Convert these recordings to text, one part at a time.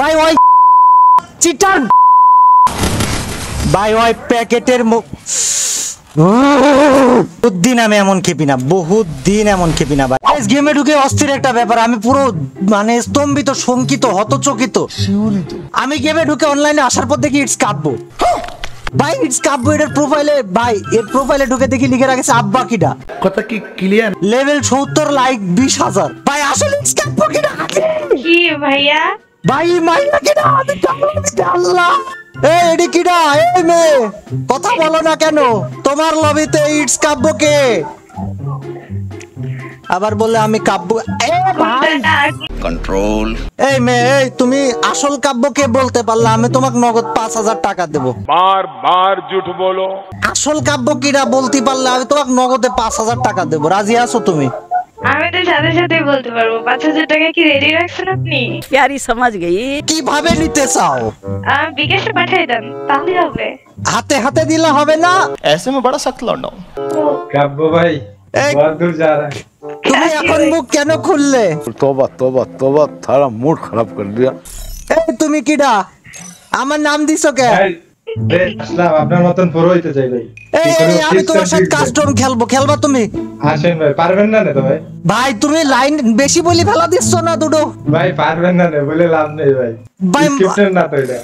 ভাই ওই চিটার ভাই ওই প্যাকেটের মুখ বহুত দিন আমি এমন খেপি না বহুত দিন এমন খেপি না ভাই। গেমে ঢুকে অস্থির একটা ব্যাপার আমি পুরো মানে স্তম্ভিত শঙ্কিত হতচকিত। আমি গেমে ঢুকে অনলাইনে আসার পর দেখি ইটস কাব্য। ভাই ইটস কাব্য এর প্রোফাইলে ভাই এর প্রোফাইলে ঢুকে দেখি লিখে রাখেছে আব্বা কিটা কথা কি ক্লিয়ার লেভেল সত্তর লাইক বিশ হাজার। ভাই আসলে ইটস কাব্য কিটা কি ভাইয়া? ভাই মাইয়া কিডা আমি এই এডি কিডা এই কথা বলো না কেন? তোমার লবিতে ইটস কাব্য কে? আবার বলে আমি কাব্য কন্ট্রোল এই এই তুমি আসল কাব্যকে বলতে পারলে? আমি তোমাকে নগদ পাঁচ হাজার টাকা দেবো। বার বার জুট বলো। আসল কাব্য কিরা বলতে পারলে আমি তোমাকে নগদে পাঁচ হাজার টাকা দেবো। রাজি আছো তুমি? আমি তো সাথে সাথে বলতে পারবো পাঁচ হাজার টাকা কি রেডি রাখছেন আপনি प्यारी समझ गई কিভাবে নিতে চাও আহ, বিকাশে পাঠিয়ে দেন তাহলে হবে হাতে হাতে দিলে হবে না ऐसे में बड़ा सख्त लौंडा हूं काब्बो भाई এই बहुत दूर जा रहा है তুমি এখন মুখ কেন খুললে तोबा तोबा तोबा थारा मूड खराब कर दिया এই তুমি কিডা আমার নাম দিছো কে ভাই রে আসলাম আপনার মতন পুরো হইতে চাই ভাই এই কি কোনো এই, আমি tips তোমার and সাথে tricks দেন? কাস্টম খেলবো খেলবা তুমি আসেন ভাই পারবেন না না তো ভাই ভাই তুমি লাইন বেশি বলি ফেলা দিচ্ছ না দুটো ভাই পারবেন না না বলে লাভ নেই ভাই ভাই, স্ক্রিপ্টের না তো এটা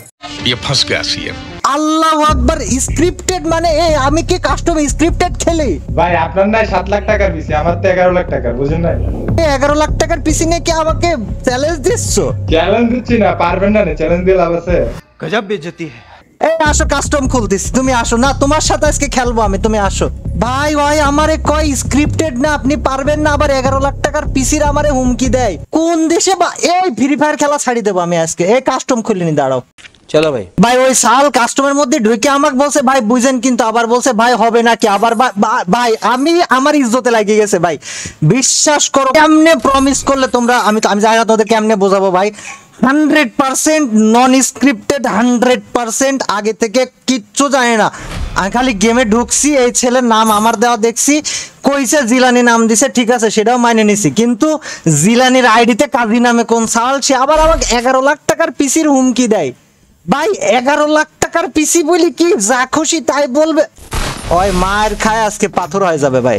ये फंस गया सीएम আল্লাহ আকবার স্ক্রিপ্টেড মানে এই আমি কি কাস্টম স্ক্রিপ্টেড খেলি ভাই আপনার নাই সাত লাখ টাকার বেশি আমার তো এগারো লাখ টাকা বুঝেন না এই এগারো লাখ টাকার পিছনে নিয়ে কি আমাকে চ্যালেঞ্জ দিচ্ছ চ্যালেঞ্জ দিচ্ছি না পারবেন না না চ্যালেঞ্জ দিয়ে লাভ আছে गजब बेइज्जती है এই আসো কাস্টম খুলতিস তুমি আসো। না তোমার সাথে আজকে খেলব আমি। তুমি আসো। ভাই ভাই আমারে কয় স্ক্রিপ্টেড না আপনি পারবেন না আবার এগারো লাখ টাকার পিসির আমারে হুমকি দেয়। কোন দেশে বা এই ফ্রি ফায়ার খেলা ছাড়ি দেবো আমি আজকে। এই কাস্টম খুলিনি দাঁড়াও। চলো ভাই। ভাই ওই সাল কাস্টমার মধ্যে ঢুকে আমাকে বলছে ভাই বুঝেন কিন্তু আবার বলছে ভাই হবে না কি আবার ভাই আমি আমার ইজ্জতে লাগিয়ে গেছে ভাই। বিশ্বাস করো কেমনে প্রমিস করলে তোমরা আমি আমি তোমাদের কেমনে বোঝাবো ভাই? Hundred percent non scripted hundred percent আগে থেকে কিচ্ছু জানি না। আমি খালি গেমে ঢুকছি, এই ছেলের নাম আমার দেওয়া দেখছি, কইছে জিলানি নাম দিছে, ঠিক আছে, সেটাও মাইনে নিছি। কিন্তু জিলানির আইডিতে কাজী নামে কোন সাল, সে আবার আমাকে এগারো লাখ টাকার পিসির হুমকি দেয়। ভাই, এগারো লাখ টাকার পিসি বলি কি, যা খুশি তাই বলবে। ওই মায়ের খায় আজকে পাথর হয়ে যাবে, ভাই।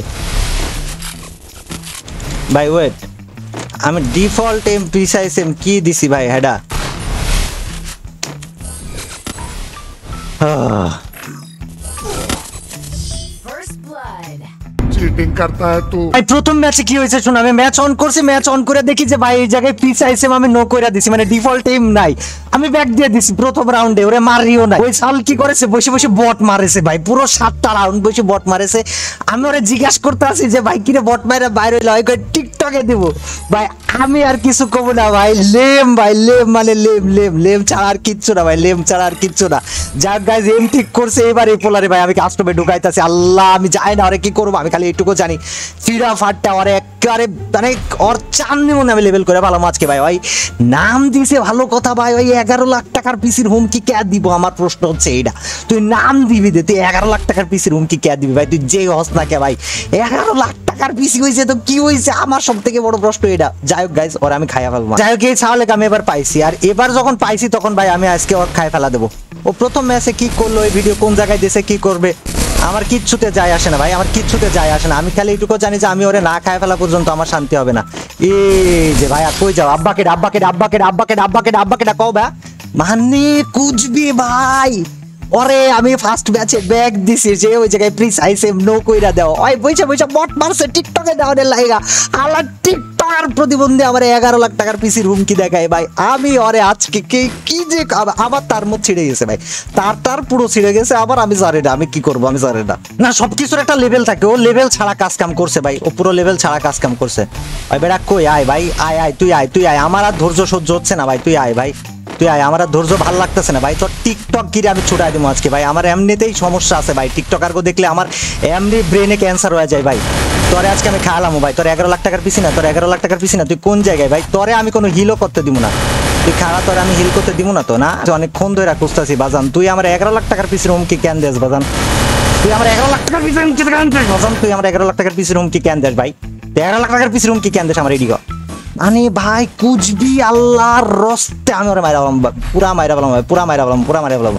ভাই ওয়েট আমি ডিফল্ট এম প্রিসাইজ এম কি দিছি ভাই হেডা? আমি অন করে দেখি যে ভাই এই জায়গায় আমি দিছি মানে ডিফল্ট নাই। আমি দিয়ে দিছি প্রথম রাউন্ডে নাই। কি করেছে বসে বসে বট মারেছে ভাই পুরো সাতটা রাউন্ড বসে বট মারেছে। আমি ওরে জিজ্ঞাসা করতে আসি যে ভাই কিরে বট মাইরা বাইরে টিকটকে দিব। ভাই, আমি আর কিছু কব না, ভাই। লেম ভাই, লেম মানে লেম লেম লেম ছাড়া আর কিচ্ছু না, ভাই, লেম ছাড়া আর কিচ্ছু না। যাক গাইজ এম ঠিক করছে, এবার এই পোলারে, ভাই, আমি কাস্টমে ঢুকাইতেছি। আল্লাহ, আমি যাই না ওরে কি করব, আমি খালি এটুকু জানি। ফিরা ফাটটা ওরে একেবারে মানে ওর চান্দি মনে আমি লেভেল করে ভালো আজকে ভাই ভাই নাম দিছে ভালো কথা, ভাই, ওই এগারো লাখ টাকার পিসির হুমকি কে দিব? আমার প্রশ্ন হচ্ছে এইটা তুই নাম দিবি দে, তুই এগারো লাখ টাকার পিসির হুমকি কে দিবি, ভাই? তুই যে হস না কে, ভাই, এগারো লাখ টাকার পিসি হয়েছে তো কি হয়েছে আমার সব থেকে বড় প্রশ্ন এটা। যাই হোক গাইজ ওর আমি খাইয়া ফেলব। যাই হোক এই ছাওয়ালে আমি এবার পাইছি। আর এবার যখন পাইছি তখন ভাই আমি আজকে ওর খাই ফেলা দেবো। ও প্রথম ম্যাচে কি করল এই ভিডিও কোন জায়গায় দিয়েছে কি করবে? আমার কিচ্ছুতে যায় আসে না ভাই আমার কিচ্ছুতে যায় আসে না। আমি খালি এইটুকু জানি যে আমি ওরে না খায় ফেলা পর্যন্ত আমার শান্তি হবে না। এই যে ভাই আর কই যাও? আব্বাকে আব্বাকে আব্বাকে আব্বাকে আব্বাকে আব্বাকে কও বা মানে কুচবি ভাই। ওরে, আমি ফার্স্ট ম্যাচে ব্যাগ দিছি, যে ওই জায়গায় প্লিজ আইসে নো কইরা দাও। ওই বইসা বইসা বট মারছে টিকটকে দেওয়ার লাইগা। আলা টিকটকার প্রতিবন্ধী আমার এগারো লাখ টাকার পিসির হুমকি দেখায় ভাই? আমি ওরে, আজকে কি কি যে আব- আবার তার মুখ ছিঁড়ে গেছে ভাই। তার তার পুরো ছিঁড়ে গেছে, আবার আমি জানি না, আমি কি করব, আমি জানি না। না, সবকিছুর একটা লেভেল থাকে, ও লেভেল ছাড়া কাজ কাম করছে ভাই, ও পুরো লেভেল ছাড়া কাজ কাম করছে। ভাই বেটা কই, আয় ভাই, আয় আয়, তুই আয় তুই আয়। আমার আর ধৈর্য সহ্য হচ্ছে না ভাই, তুই আয় ভাই। তুই আয়, আমার ধৈর্য ভালো লাগতেছে না। ভাই, তোর টিকটক গিরে আমি ছুটাই দেবো আজকে? ভাই, আমার এমনিতেই সমস্যা আছে ভাই। টিকটকারকে দেখলে আমার এমনি ব্রেনে ক্যান্সার হয়ে যায় ভাই। তোরে আজকে আমি খাওয়ালাম ভাই। তোর এগারো লাখ টাকার পিসি না, তোর এগারো লাখ টাকার পিসি না। তুই কোন জায়গায় ভাই? তোরে আমি কোনো হিলও করতে দিব না। তুই খাওয়া, তোরে আমি হিল করতে দিব না তো, না? অনেকক্ষণ ধরে খুঁজতেছি, বাজান। তুই আমার এগারো লাখ টাকার পিসির হুমকি কেন দেস, বাজান? তুই আমার এগারো লাখ টাকার দেস, বাজান? তুই আমার এগারো লাখ টাকার পিসির হুমকি কেন দেস, ভাই? এগারো লাখ টাকার পিসির হুমকি কেন দেস, আমার এদিকে মানে ভাই, কুচবি আল্লাহর রস্তে আমি ওরে মাইরা বললাম পুরা মাইরা বললাম ভাই, পুরা মাইরা বললাম পুরা মাইরা বললাম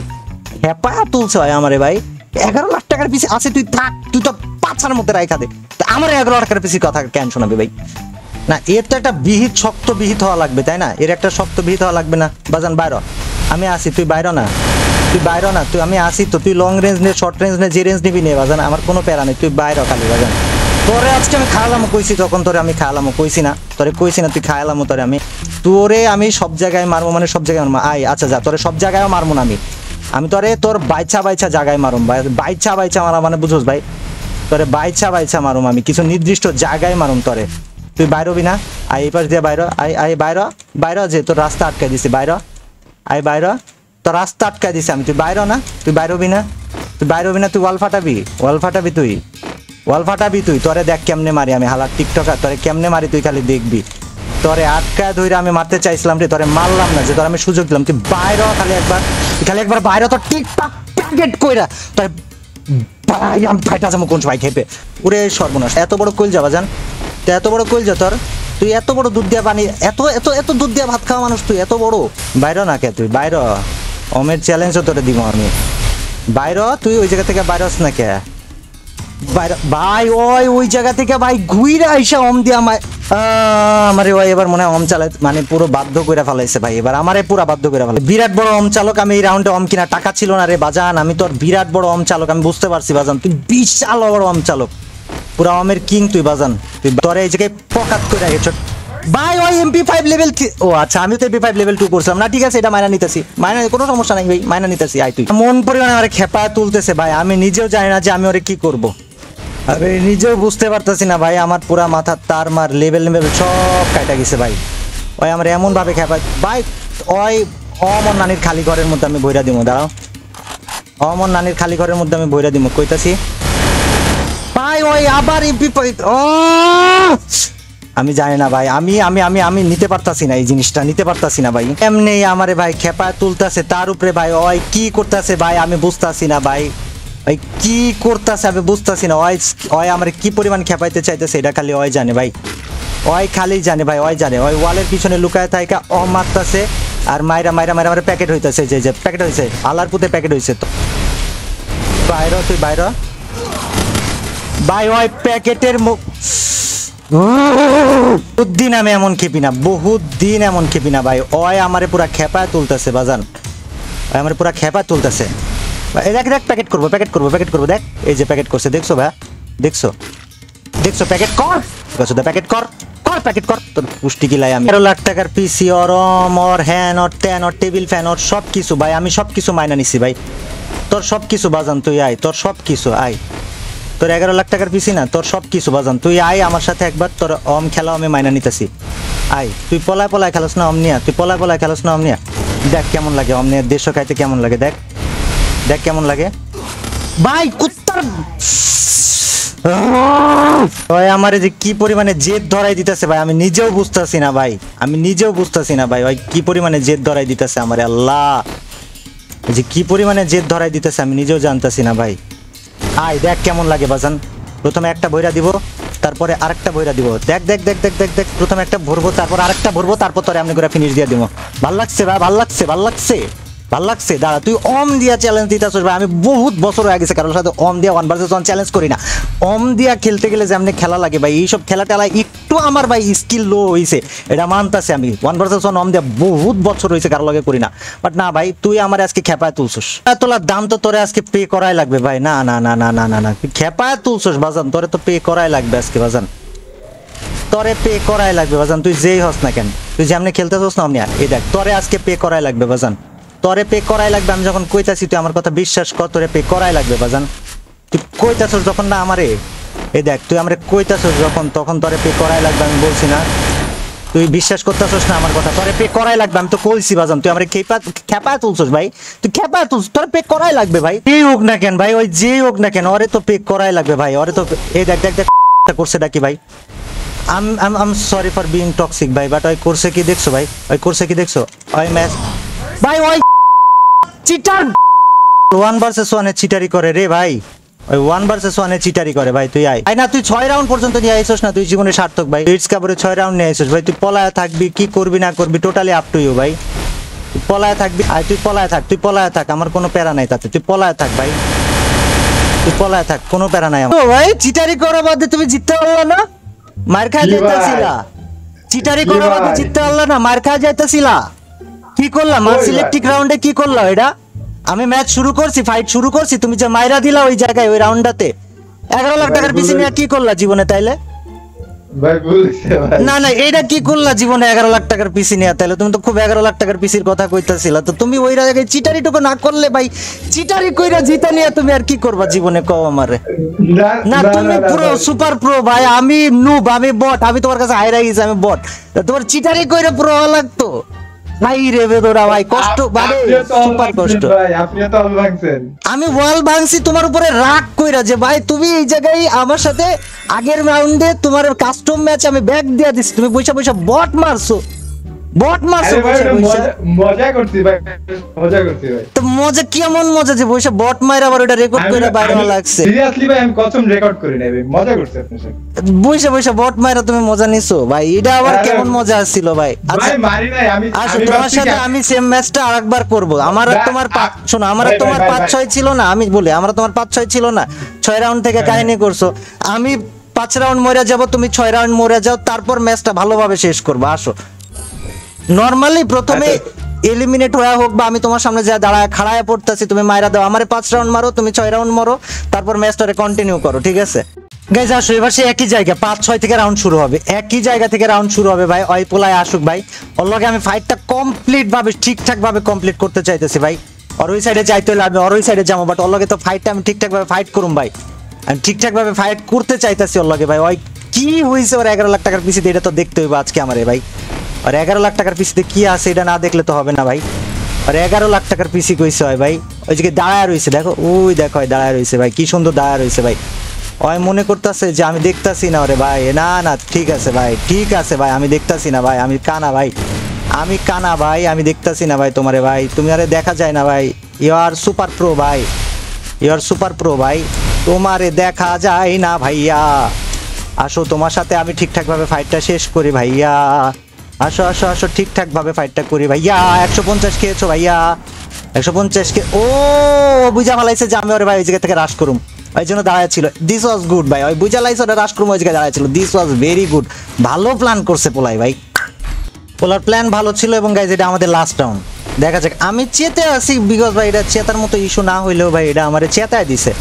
হেপা তুলছে ভাই আমারে, ভাই। এগারো লাখ টাকার পিছিয়ে আছে, তুই থাক, তুই তো পাঁচার মধ্যে রাখা দে। আমার এগারো লাখ টাকার পিছিয়ে কথা কেন শোনাবে ভাই? না, এর তো একটা বিহিত, শক্ত বিহিত হওয়া লাগবে, তাই না? এর একটা শক্ত বিহিত হওয়া লাগবে না। বাজান, বাইর আমি আসি, তুই বাইর না। তুই বাইর না, তুই আমি আসি তো, তুই লং রেঞ্জ নে শর্ট রেঞ্জ নে, যে রেঞ্জ নিবি নে, বাজান। আমার কোনো প্যারা নেই, তুই বাইর খালি, বাজান। তোরে আজকে আমি খাওয়ালামো কইছি তখন তোরে আমি খাওয়ালামো কইছি না, তোরে কইছি না তুই খাওয়ালামো তোরে আমি। তোরে আমি সব জায়গায় মারবো মানে সব জায়গায় মারবো। আয় আচ্ছা যা, তোরে সব জায়গায়ও মারবো না আমি। আমি তোরে তোর বাইচা বাইচা জায়গায় মারুম, ভাই। বাইচা বাইচা মারা মানে বুঝোস, ভাই। তোরে বাইচা বাইচা মারুম আমি, কিছু নির্দিষ্ট জায়গায় মারুম তোরে। তুই বাইরবি না? আই এই পাশ দিয়ে বাইর আই আই বাইর বাইর যে, তোর রাস্তা আটকাই দিছি, বাইর আই বাইর তোর রাস্তা আটকাই দিছি আমি, তুই বাইর না? তুই বাইরবি না? তুই বাইরবি না, তুই ওয়াল ফাটাবি? ওয়াল ফাটাবি তুই? ওয়াল ফাটাবি তুই, তোরে দেখ কেমনে মারি আমি হালার টিকটকার তোরে কেমনে মারি তুই খালি দেখবি। তোরে আটকায় ধরে আমি মারতে চাইছিলাম রে, তোরে মারলাম না, যে তোর আমি সুযোগ দিলাম। তুই বাইর খালি একবার খালি একবার বাইরে তোর টিকটক প্যাকেট কইরা। তোর আমি ফাইটা যাব কোন ভাই খেপে। ওরে সর্বনাশ, এত বড় কইল যাবা জান তো এত বড় কইল যা তোর। তুই এত বড় দুধ দিয়া পানি এত এত এত দুধ দিয়া ভাত খাওয়া মানুষ তুই, এত বড়। বাইর না কে তুই, বাইর অমের চ্যালেঞ্জও তোরে দিব আমি। বাইর তুই ওই জায়গা থেকে বাইর না কে? ভাই ওই ওই জায়গা থেকে ভাই ঘুইরা আইসা অম দিয়া আমায় আমারে ওই এবার মনে হয় অম চালাই মানে পুরো বাধ্য করে ফেলাইছে ভাই এবার, আমারে পুরো বাধ্য করে ফেলাই বিরাট বড় অম চালক, আমি এই রাউন্ডে অম কিনা টাকা ছিল না রে বাজান, আমি তোর বিরাট বড় অম চালক, আমি বুঝতে পারছি বাজান, তুই বিশাল বড় অম চালক। পুরো অমের কিং তুই বাজান, তুই তোর এই জায়গায় পকাত করে গেছ ভাই, ওই এমপি ফাইভ লেভেল ও আচ্ছা আমি তো এমপি ফাইভ লেভেল টু করছিলাম। না, ঠিক আছে, এটা মাইনা নিতেছি। মাইনা কোনো সমস্যা নাই ভাই, মাইনা নিতেছি আই তুই। মন পরিমাণে আমার খেপা তুলতেছে ভাই, আমি নিজেও জানি না যে আমি ওরে কি করব। আরে নিজেও বুঝতে পারতেছি না ভাই, আমার পুরা মাথার তার মার লেভেল লেভেল সব কাটা গেছে ভাই। ওই আমার এমন ভাবে খেপা ভাই, ওই অমর নানির খালি ঘরের মধ্যে আমি বইরা দিব দাঁড়াও। অমর নানির খালি ঘরের মধ্যে আমি বইরা দিব কইতাছি। ভাই, ওই আবার ইপি ও! আমি জানি না ভাই, আমি আমি আমি আমি নিতে পারতাছি না এই জিনিসটা, নিতে পারতাছি না ভাই। এমনি আমারে ভাই খেপা তুলতাছে, তার উপরে ভাই, ওই কি করতেছে ভাই, আমি বুঝতাছি না ভাই। ভাই, কি করতেছে আমি বুঝতাছি না। ওই ওই আমার কি পরিমাণ খেপাইতে চাইতেছে, এটা খালি ওই জানে ভাই। ওই খালি জানে ভাই, ওই জানে। ওই ওয়ালের পিছনে লুকায় থাকা ও মারতাছে আর মাইরা মাইরা মাইরা মারা প্যাকেট হইতেছে, যে যে, প্যাকেট হইছে, আলার পুতে প্যাকেট হইছে তো। বাইর তুই বাইর ভাই, ওই প্যাকেটের মুখ দিন আমি এমন খেপি না, বহুত দিন এমন খেপি না ভাই। ওই আমারে পুরা খেপায় তুলতেছে, বাজান। আমার পুরা খেপায় তুলতেছে। দেখ দেখ প্যাকেট করব প্যাকেট করব প্যাকেট করব, দেখ। এই যে প্যাকেট করছে, দেখছ ভাই? দেখছ? দেখছ প্যাকেট কর। দেখছ প্যাকেট কর কর প্যাকেট কর। তোর পুষ্টি লাখ টাকার পিসি টেবিল ফ্যান ভাই, আমি মাইনা ভাই। তোর বাজান, তুই আয়, তোর আয়। তোর এগারো লাখ টাকার পিসি না, তোর সব কিছু বাজান। তুই আয় আমার সাথে একবার, তোর অম খেলা আমি মাইনা নিতেছি। আয়, তুই পলায় পলায় খেলাস না অমনিয়া, তুই পলায় পলায় খেলাস না অমনিয়া? দেখ কেমন লাগে অমনিয়া দেড়শো খাইতে কেমন লাগে, দেখ। দেখ কেমন লাগে। ভাই কুত্তার ভাই আমার যে কি পরিমাণে জেদ ধরাই দিতেছে ভাই আমি নিজেও বুঝতেছি না ভাই আমি নিজেও বুঝতেছি না ভাই ভাই কি পরিমাণে জেদ ধরাই দিতেছে আমার আল্লাহ। যে কি পরিমাণে জেদ ধরাই দিতেছে আমি নিজেও জানতেছি না ভাই। আয় দেখ কেমন লাগে বাজান। প্রথমে একটা বইরা দিব তারপরে আরেকটা বইরা দিব। দেখ দেখ দেখ দেখ দেখ দেখ প্রথমে একটা ভরবো তারপর আরেকটা ভরবো তারপর তোরে আমি করে ফিনিশ দিয়ে দিব। ভালো লাগছে ভাই ভালো লাগছে ভালো লাগছে। ভালো লাগছে। দাঁড়া, তুই অম দিয়া চ্যালেঞ্জ দিতে ভাই। আমি বহুত বছর হয়ে গেছে কারোর সাথে অম দিয়া ওয়ান ভার্সেস ওয়ান চ্যালেঞ্জ করি না। অম দিয়া খেলতে গেলে যে এমনি খেলা লাগে ভাই, এইসব খেলা টেলা একটু আমার ভাই স্কিল লো হয়েছে এটা মানতাছে আমি। ওয়ান ভার্সেস ওয়ান অম দিয়া বহুত বছর হয়েছে কারোর লগে করি না। বাট না ভাই, তুই আমার আজকে খেপায় তুলছিস। তোলার দাম তো তোরে আজকে পে করাই লাগবে ভাই। না না না না না না না। খেপায় তুলছিস বাজান। তোরে তো পে করাই লাগবে আজকে বাজান। তোরে পে করাই লাগবে বাজান। তুই যেই হস না কেন। তুই যেমনি খেলতে হস না অমনি। এই দেখ, তোরে আজকে পে করাই লাগবে বাজান। তোরে পে করাই লাগবে। আমি যখন কইতাছি, তুই আমার কথা বিশ্বাস কর, তোরে পে করাই লাগবে, বাজান। তুই কইতাছস যখন না আমারে? এই দেখ, তুই আমারে কইতাছস যখন, তখন তোরে পে করাই লাগবে, আমি বলছি না। তুই বিশ্বাস করতেছস না আমার কথা, তোরে পে করাই লাগবে, আমি তো কইছি, বাজান। তুই আমারে খেপা খেপায় তুলছস, ভাই। তুই খেপায় তুলছ তোরে পে করাই লাগবে, ভাই। যেই হোক না কেন, ভাই, ওই যেই হোক না কেন, ওরে তো পে করাই লাগবে, ভাই। ওরে তো এই দেখ দেখ দেখ করছে ডাকি ভাই? আম আম আম সরি ফর বিং টক্সিক ভাই বাট ওই করছে কি দেখছ, ভাই? ওই করছে কি দেখছ? ওই ম্যাচ ভাই, ওই চিটার ওয়ান ভার্সেস ওয়ানে চিটারি করে রে ভাই। ওই ওয়ান ভার্সেস ওয়ানে চিটারি করে ভাই তুই আয়। আয় না তুই ছয় রাউন্ড পর্যন্ত নিয়ে আইসোস না তুই জীবনে সার্থক ভাই। ইটস কাপড়ে ছয় রাউন্ড নিয়ে আইসোস ভাই তুই পলায় থাকবি কি করবি না করবি টোটালি আপ টু ইউ ভাই। তুই পলায় থাকবি আয় তুই পলায় থাক তুই পলায় থাক আমার কোনো প্যারা নাই তাতে তুই পলায় থাক ভাই। তুই পলায় থাক কোনো প্যারা নাই আমার। ভাই চিটারি করা বাদে তুমি জিততে পারলা না? মার খায় চিটারি করা বাদে জিততে পারলা না? মার খায় যাইতেছিলা? কি করলাম ভাই? সিলেক্টিক রাউন্ডে কি করলাম এটা? আমি ম্যাচ শুরু করছি ফাইট শুরু করছি তুমি যে মাইরা দিলা ওই জায়গায় ওই রাউন্ডটাতে এগারো লাখ টাকার বলে- কি করলা জীবনে তাইলে? ভাই বলছে ভাই। না না এইটা কি করলা জীবনে এগারো লাখ টাকার পিসি নিয়ে তাইলে তুমি তো খুব এগারো লাখ টাকার পিসির কথা কইতাছিলা। তো তুমি ওই জায়গায় চিটারিটুকু না করলে ভাই চিটারি কইরা জিতা নিয়ে তুমি আর কি করবা জীবনে কও আমারে? না তুমি প্রো সুপার প্রো ভাই। আমি নুব আমি বট আমি তোমার কাছে হাইরা গেছি আমি বট তোমার চিটারি কইরা প্রো লাগতো? ভাই রে বেদরা ভাই কষ্ট মানে সুপার কষ্ট। আমি ওয়াল ভাঙছি তোমার উপরে রাগ কইরা যে ভাই তুমি এই জায়গায় আমার সাথে আগের রাউন্ডে তোমার কাস্টম ম্যাচ আমি ব্যাগ দিয়ে দিচ্ছি তুমি পয়সা পয়সা বট মারছো। বট মারছো আরে ভাই পয়সা ওটা পয়সা মজা- মজা করছি ভাই মজা করছি ভাই। তো মজা কেমন মজা যে পয়সা বট মাইরা আবার ওটা রেকর্ড করে বাইরে লাগছে সিরিয়াসলি ভাই আমি কসম রেকর্ড করি নাই ভাই মজা করছি আপনার সাথে। বসে বসে বট মাইরা তুমি মজা নিছো? ভাই এটা আবার কেমন মজা আসছিল ভাই? আচ্ছা মারি নাই আমি আসো তোমার সাথে আমি সেম ম্যাচটা আরেকবার করব। আমার আর তোমার শোনো আমার আর তোমার ভাই, পাঁচ ভাই। ছয় ছিল না আমি বলি আমার তোমার পাঁচ ছয় ছিল না। ছয় রাউন্ড থেকে কাহিনী করছ। আমি পাঁচ রাউন্ড মরে যাব তুমি ছয় রাউন্ড মরে যাও তারপর ম্যাচটা ভালোভাবে শেষ করব আসো। নর্মালি প্রথমে এলিমিনেট হয়ে হোক বা আমি তোমার সামনে যা দাঁড়ায় খাড়ায় পড়তেছি তুমি মাইরা দাও। আমারে পাঁচ রাউন্ড মারো তুমি ছয় রাউন্ড মারো তারপর ম্যাচটারে কন্টিনিউ করো ঠিক আছে? গাইজ আসো এবার সে একই জায়গা পাঁচ ছয় থেকে রাউন্ড শুরু হবে। একই জায়গা থেকে রাউন্ড শুরু হবে ভাই ওই পোলায় আসুক ভাই। ওর লগে আমি ফাইটটা কমপ্লিট ভাবে ঠিকঠাক ভাবে কমপ্লিট করতে চাইতেছি ভাই। আর ওই সাইডে যাইতে হলে আমি ওর ওই সাইডে যাব বাট ওর লগে তো ফাইটটা আমি ঠিকঠাক ভাবে ফাইট করুম ভাই। আমি ঠিকঠাক ভাবে ফাইট করতে চাইতেছি ওর লগে ভাই। ওই কি হয়েছে ওর এগারো লাখ টাকার পিছিয়ে এটা তো দেখতে হইবে আজকে আমার ভাই। আর এগারো লাখ টাকার পিসিতে কি আছে এটা না দেখলে তো হবে না ভাই। আর এগারো লাখ টাকার পিসি কইছে হয় ভাই, ওই যে দাঁড়ায় রয়েছে দেখো, ওই দেখো দাঁড়ায় রয়েছে ভাই, কি সুন্দর দাঁড়ায় রয়েছে ভাই। ওই মনে করতেছে যে আমি দেখতাছি না ওরে ভাই, না না, ঠিক আছে ভাই, ঠিক আছে ভাই, আমি দেখতাছি না ভাই, আমি কানা ভাই, আমি কানা ভাই, আমি দেখতাছি না ভাই তোমারে ভাই, তুমি আরে দেখা যায় না ভাই ইউ আর সুপার প্রো ভাই ইউ আর সুপার প্রো ভাই, তোমারে দেখা যায় না ভাইয়া। আসো তোমার সাথে আমি ঠিকঠাকভাবে ফাইটটা শেষ করি ভাইয়া। আসো আসো আসো ঠিকঠাক ভাবে ফাইটটা করি ভাইয়া। একশো পঞ্চাশ খেয়েছো ভাইয়া। একশো পঞ্চাশ কে ও বুঝা ফেলাইছে যে আমি ওরে ভাই ওই জায়গা থেকে রাশ করুম। ওই জন্য দাঁড়ায় ছিল দিস ওয়াজ গুড ভাই। ওই বুঝা লাইছে ওটা রাশ করুম, ওই জায়গায় দাঁড়ায় ছিল দিস ওয়াজ ভেরি গুড ভালো প্ল্যান করছে পোলাই ভাই। পোলার প্ল্যান ভালো ছিল এবং গাইজ এটা আমাদের লাস্ট রাউন্ড দেখা যাক। আমি চেতে আছি বিকজ ভাই, এটা চেতার মতো ইস্যু না হইলেও ভাই, এটা আমার চেতায় দিছে।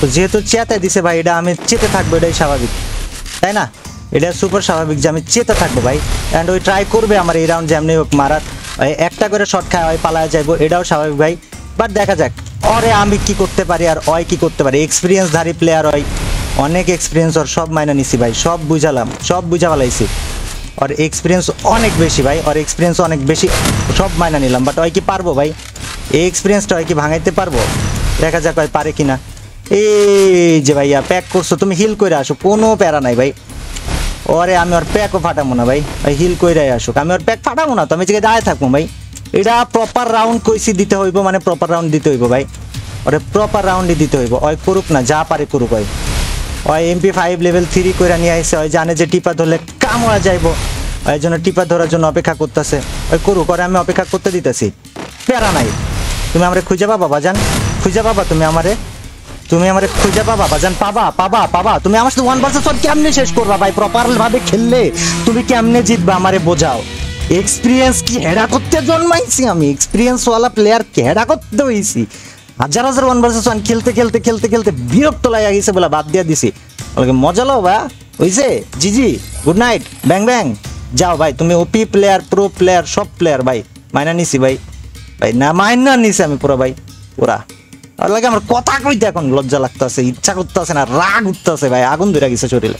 তো যেহেতু চেতায় দিছে ভাই, এটা আমি চেতে থাকব, এটাই স্বাভাবিক। তাই না? এটা সুপার স্বাভাবিক যে আমি চেতে থাকব ভাই। অ্যান্ড ওই ট্রাই করবে আমার এই রাউন্ড যেমনি হোক মারার। একটা করে শট খায়, ওই পালায় যাইবো, এটাও স্বাভাবিক ভাই। বাট দেখা যাক অরে আমি কি করতে পারি আর অয় কি করতে পারি। এক্সপিরিয়েন্স ধারী প্লেয়ার হয় অনেক এক্সপিরিয়েন্স ওর, সব মাইনা নিছি ভাই, সব বুঝালাম, সব বুঝা ফেলাইছি। আর এক্সপিরিয়েন্স অনেক বেশি ভাই, ওর এক্সপিরিয়েন্স অনেক বেশি, সব মাইনা নিলাম। বাট ওই কি পারব ভাই? এই এক্সপিরিয়েন্সটা হয় কি ভাঙাইতে পারব? দেখা যাক ভাই পারে কিনা। এই যে ভাইয়া প্যাক করছ, তুমি হিল করে আসো, কোনো প্যারা নাই ভাই। ওরে, আমি ওর প্যাকও ফাটাবো না ভাই। ভাই হিল কইরাই আসুক। আমি ওর প্যাক ফাটাবো না তো? আমি জায়গায় দাঁড়ায় থাকব ভাই। এটা প্রপার রাউন্ড কইসি দিতে হইব মানে প্রপার রাউন্ড দিতে হইব ভাই। ওরে প্রপার রাউন্ডই দিতে হইব। ওই করুক না, যা পারে করুক ভাই ওই এমপি ফাইভ লেভেল থ্রি কইরা নিয়ে আইসে ওই জানে যে টিপা ধরলে কাম হয়ে যাইবো। ওই জন্য টিপা ধরার জন্য অপেক্ষা করতেছে। ওই করুক, ওরে, আমি অপেক্ষা করতে দিতেছি। প্যারা নাই। তুমি আমারে খুঁজে পাবা, বাজান? খুঁজে পাবা তুমি আমারে? তুমি আমারে খুঁজে পাবা, বাজান, পাবা পাবা পাবা। তুমি আমার সাথে ওয়ান ভার্সেস ওয়ান কেমনে শেষ করবা ভাই? প্রপার ভাবে খেললে তুমি কেমনে জিতবা আমারে বোঝাও। এক্সপিরিয়েন্স কি হেডা করতে জন্মাইছি আমি? এক্সপিরিয়েন্স ওয়ালা প্লেয়ার কি হেডা করতে হইছি? হাজার হাজার ওয়ান ভার্সেস ওয়ান খেলতে খেলতে খেলতে খেলতে বিরক্ত লাগা গেছে বলে বাদ দিয়া দিছি। বলে মজা লো বা? হইছে জি জি গুড নাইট ব্যাং ব্যাং যাও ভাই, তুমি ওপি প্লেয়ার প্রো প্লেয়ার সব প্লেয়ার ভাই। মাইনা নিছি ভাই। ভাই, না, মাইনা নিছি আমি পুরো ভাই, পুরা। আর লাগে আমার কথা কইতে এখন লজ্জা লাগতেছে, ইচ্ছা করতেছে না, রাগ উঠতেছে ভাই, আগুন ধরে গেছে শরীরে।